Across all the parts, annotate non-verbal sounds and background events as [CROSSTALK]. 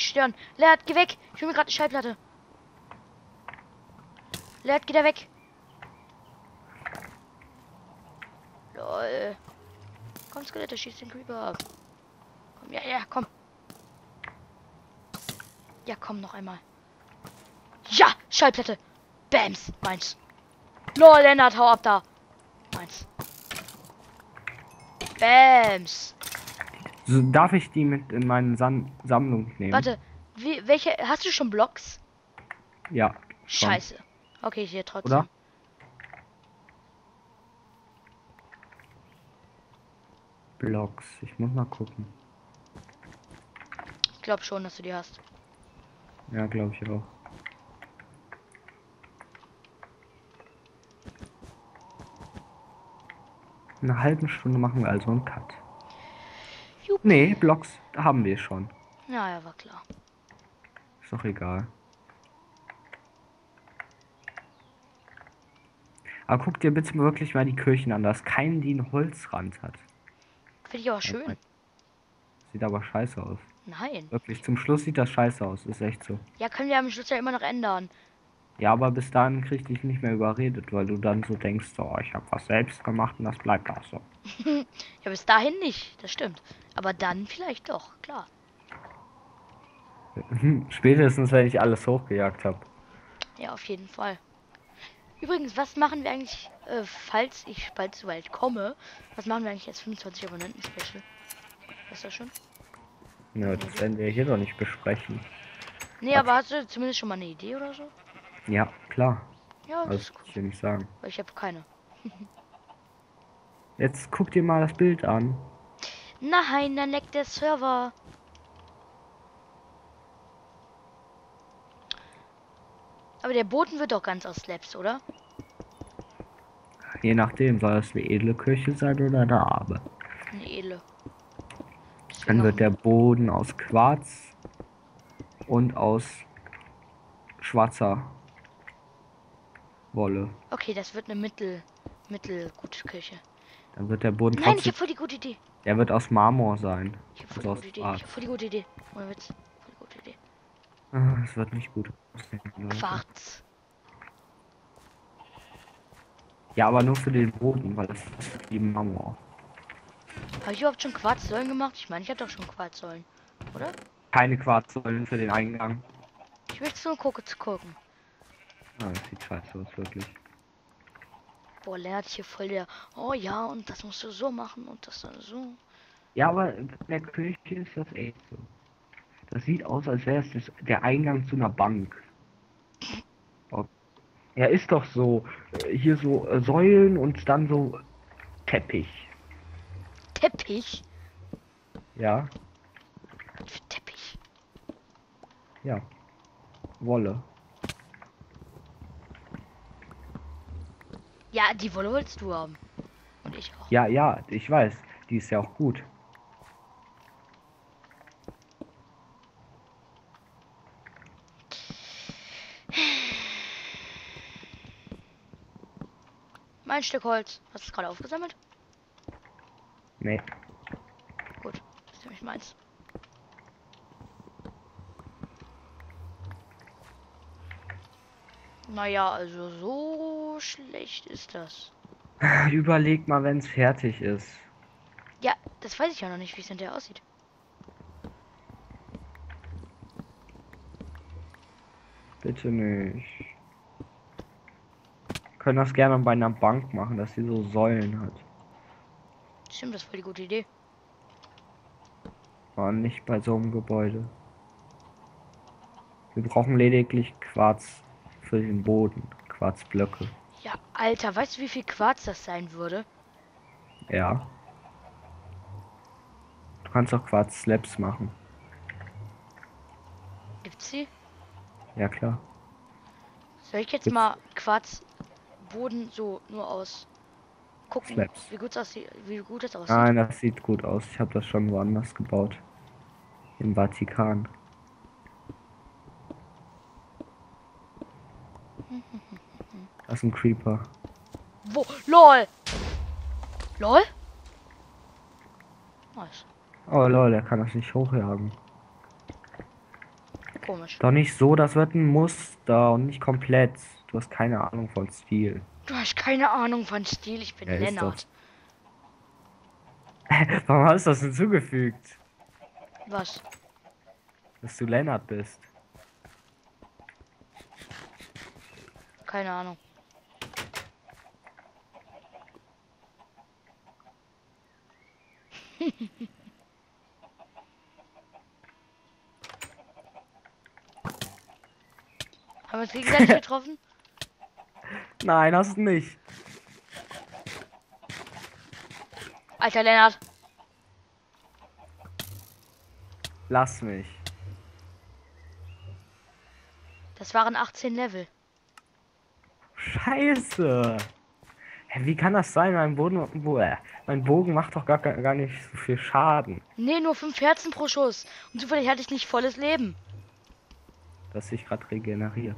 stören. Leert, geh weg. Ich will mir gerade eine Schallplatte. Leert, geh da weg. Lol. Komm, Skelette, schieß den Creeper ab. Komm, ja, ja, komm. Ja, komm, noch einmal. Ja, Schallplatte. Bams, meins. Lol, Lennart, hau ab da. Meins. Bams. So, darf ich die mit in meine Sam Sammlung nehmen? Warte, wie, welche, hast du schon Blocks? Ja. schon. Scheiße. Okay, hier trotzdem. Oder? Blocks. Ich muss mal gucken. Ich glaube schon, dass du die hast. Ja, glaube ich auch. In einer halben Stunde machen wir also einen Cut. Nee, Blocks haben wir schon. Ja, ja, war klar. Ist doch egal. Aber guck dir bitte wirklich mal die Kirchen an, dass kein die einen Holzrand hat. Finde ich aber schön. Sieht aber scheiße aus. Nein. Wirklich, zum Schluss sieht das scheiße aus, ist echt so. Ja, können wir am Schluss ja immer noch ändern. Ja, aber bis dahin krieg ich dich nicht mehr überredet, weil du dann so denkst, oh, ich habe was selbst gemacht und das bleibt auch so. [LAUGHS] Ja, bis dahin nicht, das stimmt. Aber dann vielleicht doch, klar. [LAUGHS] Spätestens, wenn ich alles hochgejagt habe. Ja, auf jeden Fall. Übrigens, was machen wir eigentlich, äh, falls ich bald so weit komme? Was machen wir eigentlich als 25 Abonnenten-Special? Weißt du das schon? Ja, das werden wir hier doch nicht besprechen. Nee, Was? aber hast du zumindest schon mal eine Idee oder so? Ja, klar. Ja, das kann cool. ich nicht sagen. Ich habe keine. [LAUGHS] Jetzt guck dir mal das Bild an. Nein, dann leckt der Server. Aber der Boden wird doch ganz aus Slabs, oder? Je nachdem, soll das eine edle Kirche sein oder eine arme. Eine edle. Dann wird der Boden aus Quarz und aus schwarzer Wolle. Okay, das wird eine mittel, mittelgute Küche. Dann wird der Boden Nein, ich habe voll die gute Idee. der wird aus Marmor sein. Ich habe voll Also die gute Idee. Ich habe voll die gute Idee. Ohne Witz. Voll die gute Idee. Ah, Das wird nicht gut. Quarz. Ja, aber nur für den Boden, weil das ist wie Marmor. Habe ich überhaupt schon Quarzsäulen gemacht? Ich meine, ich habe doch schon Quarzsäulen. Oder? Keine Quarzsäulen für den Eingang. Ich will nur gucken zu gucken. Ah, das sieht scheiße aus, wirklich. Boah, Lennart hier voll der. Oh ja, und das musst du so machen und das dann so. Ja, aber in der Kirche ist das echt so. Das sieht aus, als wäre es der Eingang zu einer Bank. [LAUGHS] Ja, ist doch so. Äh, Hier so äh, Säulen und dann so Teppich. Teppich? Ja, Teppich? ja. Wolle. Ja, die Wolle wolltest du haben. Und ich auch. Ja, ja, ich weiß. Die ist ja auch gut. Mein Stück Holz. Hast du es gerade aufgesammelt? Nee. Gut. Das ist nämlich meins. Naja, also so schlecht ist das. [LAUGHS] Überleg mal, wenn es fertig ist. Ja, das weiß ich ja noch nicht, wie es hinterher aussieht. Bitte nicht. Können das gerne bei einer Bank machen, dass sie so Säulen hat. Stimmt, das voll die gute Idee. Aber nicht bei so einem Gebäude. Wir brauchen lediglich Quarz für den Boden. Quarzblöcke. Ja, Alter, weißt du, wie viel Quarz das sein würde? Ja. Du kannst auch Quarz-Slabs machen. Gibt's sie? Ja klar. Soll ich jetzt Gibt's- mal Quarzboden so nur aus gucken, Slabs. wie gut das aussieht, wie gut das aussieht? Nein, das sieht gut aus. Ich habe das schon woanders gebaut. Im Vatikan. Ist ein Creeper. Wo? LOL! LOL? Nice. Oh lol, der kann das nicht hochjagen. Komisch. Doch nicht so, das wird ein Muster und nicht komplett. Du hast keine Ahnung von Stil. Du hast keine Ahnung von Stil, ich bin Ja, Lennart. [LAUGHS] Warum hast du das hinzugefügt? Was? Dass du Lennart bist. Keine Ahnung. [LAUGHS] Haben wir uns gegenseitig getroffen? Nein, hast du nicht. Alter Lennart, Lass mich. das waren 18 Level. Scheiße. Wie kann das sein? Mein Boden, wo, äh, mein Bogen macht doch gar, gar gar nicht so viel Schaden. Nee, nur 5 Herzen pro Schuss. Und zufällig hatte ich nicht volles Leben. Das sich gerade regeneriert.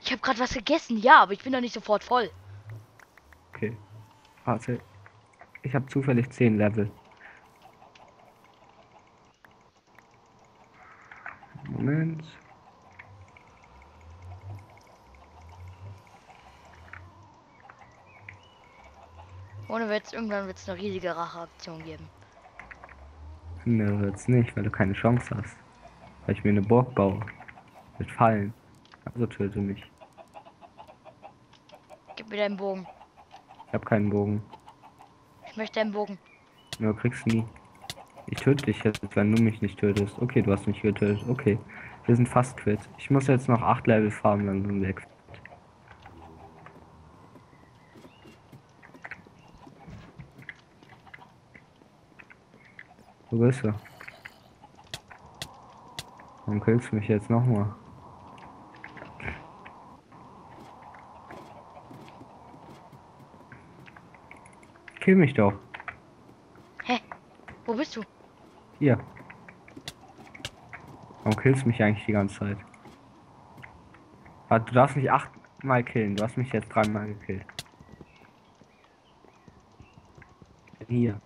Ich habe gerade was gegessen, ja, aber ich bin doch nicht sofort voll. Okay. Warte. Ich habe zufällig 10 Level. Moment. Ohne Witz, irgendwann wird es eine riesige Racheaktion geben. Ne, wird's nicht, weil du keine Chance hast. Weil ich mir eine Burg baue. Mit Fallen. Also töte mich. Gib mir deinen Bogen. Ich habe keinen Bogen. Ich möchte deinen Bogen. Nur kriegst nie. Ich töte dich jetzt, wenn du mich nicht tötest. Okay, du hast mich getötet. Okay. Wir sind fast quitt. Ich muss jetzt noch 8 Level farmen, dann sind wir quitt. Wo bist du? Warum killst du mich jetzt nochmal? Kill mich doch. Hä? Wo bist du? Hier. Warum killst du mich eigentlich die ganze Zeit? Warte, du darfst mich achtmal killen. Du hast mich jetzt dreimal gekillt. Hier.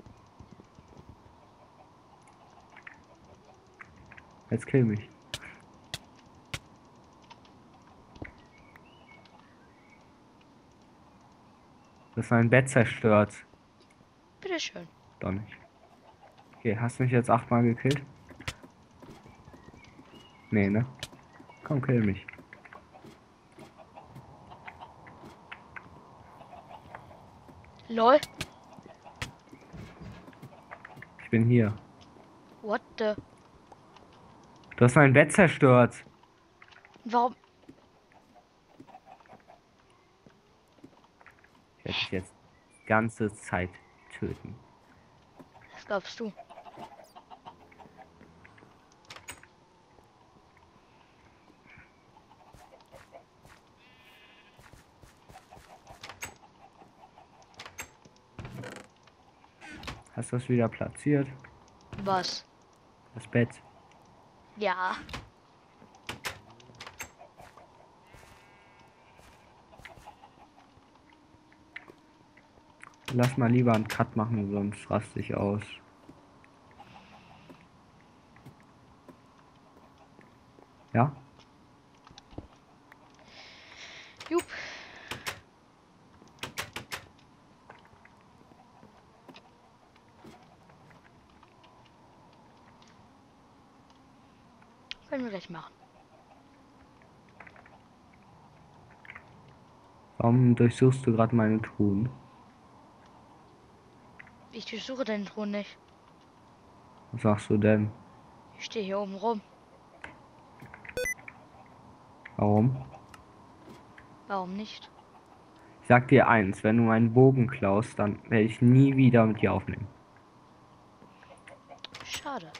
Jetzt kill mich. Das ist mein Bett zerstört. Bitteschön. Doch nicht. Okay, hast du mich jetzt achtmal gekillt? Nee, ne? Komm, kill mich. Lol. Ich bin hier. What the? Du hast mein Bett zerstört. Warum? Ich werde dich jetzt die ganze Zeit töten. Das glaubst du. Hast du das wieder platziert? Was? Das Bett. Ja. Lass mal lieber einen Cut machen, sonst raste ich aus. Ja? Können wir gleich machen. Warum durchsuchst du gerade meine Truhen? Ich durchsuche deinen Thron nicht. Was sagst du denn? Ich stehe hier oben rum. Warum? Warum nicht? Ich sag dir eins, wenn du meinen Bogen klaust, dann werde ich nie wieder mit dir aufnehmen. Schade.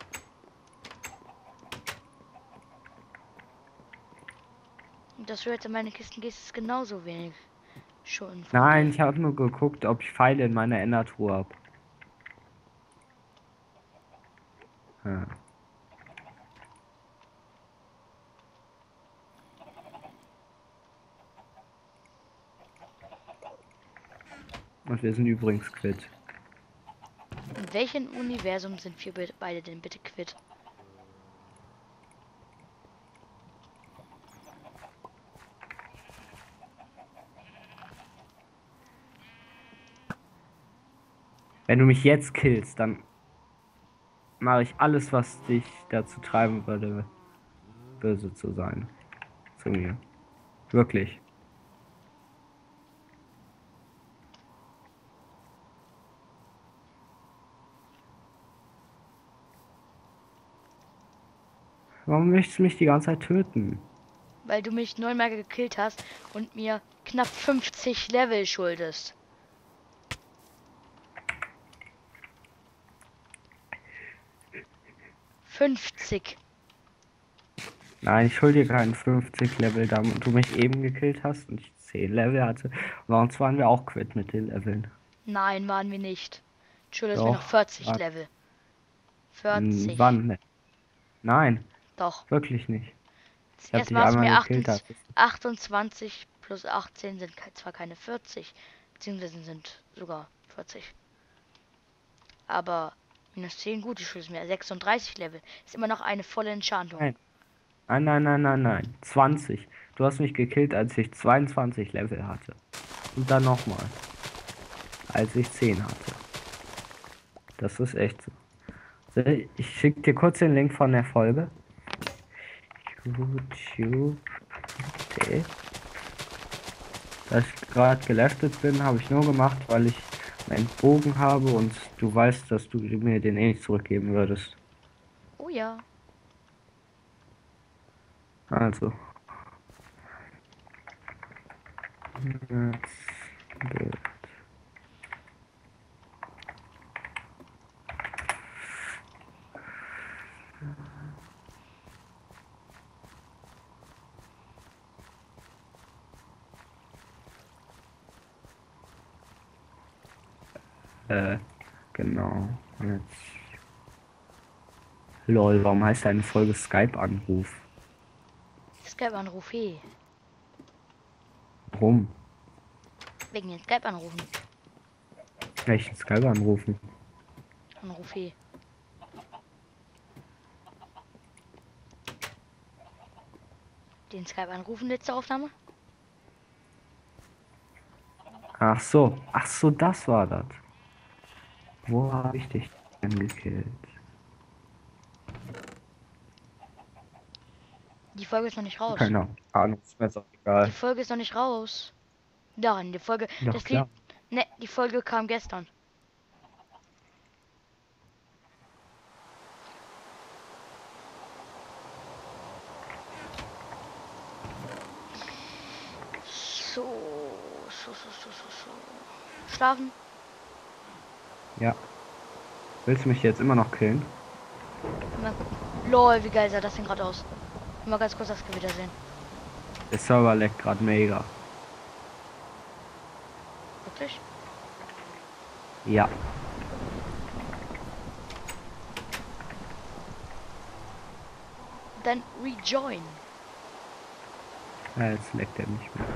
Und dass du jetzt in meine Kisten gehst, ist genauso wenig. Schon. Nein, ich habe nur geguckt, ob ich Pfeile in meiner Endertruhe habe. Und wir sind übrigens quitt. In welchem Universum sind wir be- beide denn bitte quitt? Wenn du mich jetzt killst, dann mache ich alles, was dich dazu treiben würde, böse zu sein. Zu mir. Wirklich. Warum möchtest du mich die ganze Zeit töten? Weil du mich neunmal gekillt hast und mir knapp 50 Level schuldest. Fünfzig. Nein, ich hol dir keinen 50 Level, da du mich eben gekillt hast und ich 10 Level hatte. Und sonst waren wir auch quitt mit den Leveln. Nein, waren wir nicht. Schuldest mir Doch, noch 40 war- Level. Hm, 40. Wann? Nein, Doch. wirklich nicht. Ich hab Jetzt dich war es mir einmal gekillt. 28, hast. 28 plus 18 sind zwar keine 40, beziehungsweise sind sogar 40. Aber minus 10 gut, ich schulde mir 36 Level. Ist immer noch eine volle Enchantung. Nein. Nein, nein, nein, nein, nein. 20. Du hast mich gekillt, als ich 22 Level hatte. Und dann nochmal. Als ich 10 hatte. Das ist echt so. Ich schicke dir kurz den Link von der Folge. YouTube. Okay. Dass ich gerade geleftet bin, habe ich nur gemacht, weil ich einen Bogen habe und du weißt, dass du mir den eh nicht zurückgeben würdest. Oh ja. Also. Jetzt Bild. Äh, genau. Jetzt. Lol, warum heißt deine Folge Skype-Anruf? Skype-Anruf, hey. Warum? Wegen den Skype-Anrufen. Welchen Skype anrufen? Anruf, hey. Den Skype-Anrufen, letzte Aufnahme? Ach so, ach so, das war das. Wo habe ich dich denn gekillt? Die Folge ist noch nicht raus. Keine Ahnung, ist mir so Die egal. Folge ist noch nicht raus. Daran, die Folge. Doch, das klar. Lied. Ne, die Folge kam gestern. So, so, so, so, so, so. Schlafen? Ja. Willst du mich jetzt immer noch killen? Gucken. Lol, wie geil sah das denn gerade aus? Mal ganz kurz das Gewitter sehen. Der Server leckt gerade mega. Wirklich? Ja. Dann rejoin. ja jetzt leckt er nicht mehr.